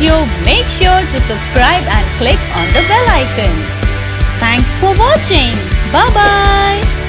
video, make sure to subscribe and click on the bell icon. Thanks for watching. Bye bye.